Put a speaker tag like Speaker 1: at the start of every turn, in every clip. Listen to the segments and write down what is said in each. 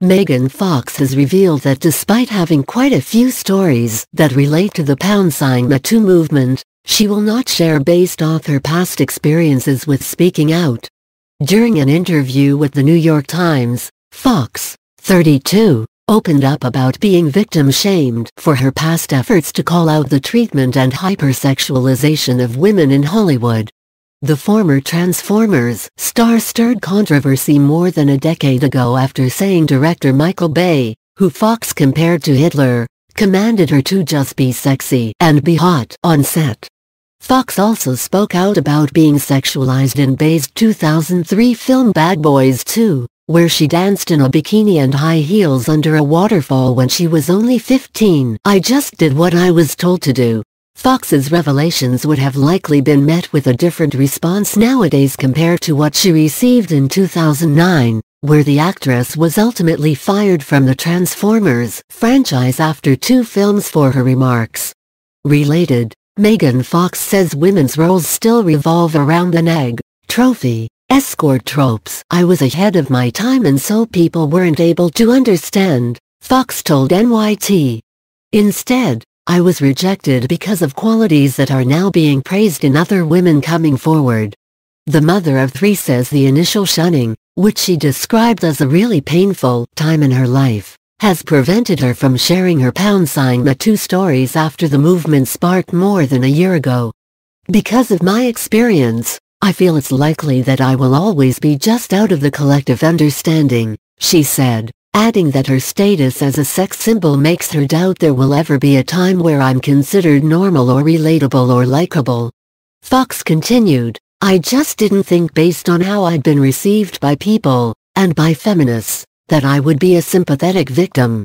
Speaker 1: Megan Fox has revealed that despite having quite a few stories that relate to the pound sign Me Too movement, she will not share based off her past experiences with speaking out. During an interview with the New York Times, Fox, 32, opened up about being victim-shamed for her past efforts to call out the treatment and hypersexualization of women in Hollywood. The former Transformers star stirred controversy more than a decade ago after saying director Michael Bay, who Fox compared to Hitler, commanded her to just be sexy and be hot on set. Fox also spoke out about being sexualized in Bay's 2003 film Bad Boys 2, where she danced in a bikini and high heels under a waterfall when she was only 15. I just did what I was told to do. Fox's revelations would have likely been met with a different response nowadays compared to what she received in 2009, where the actress was ultimately fired from the Transformers franchise after two films for her remarks. Related, Megan Fox says women's roles still revolve around an egg, trophy, escort tropes. I was ahead of my time and so people weren't able to understand, Fox told NYT. Instead, I was rejected because of qualities that are now being praised in other women coming forward. The mother of three says the initial shunning, which she described as a really painful time in her life, has prevented her from sharing her pound sign Me Too stories after the movement sparked more than a year ago. Because of my experience, I feel it's likely that I will always be just out of the collective understanding, she said, adding that her status as a sex symbol makes her doubt there will ever be a time where I'm considered normal or relatable or likable. Fox continued, I just didn't think based on how I'd been received by people, and by feminists, that I would be a sympathetic victim.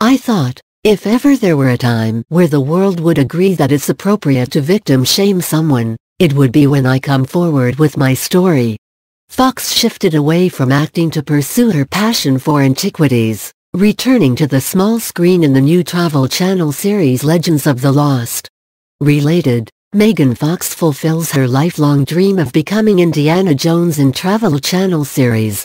Speaker 1: I thought, if ever there were a time where the world would agree that it's appropriate to victim shame someone, it would be when I come forward with my story. Fox shifted away from acting to pursue her passion for antiquities, returning to the small screen in the new Travel Channel series Legends of the Lost. Related, Megan Fox fulfills her lifelong dream of becoming Indiana Jones in Travel Channel series,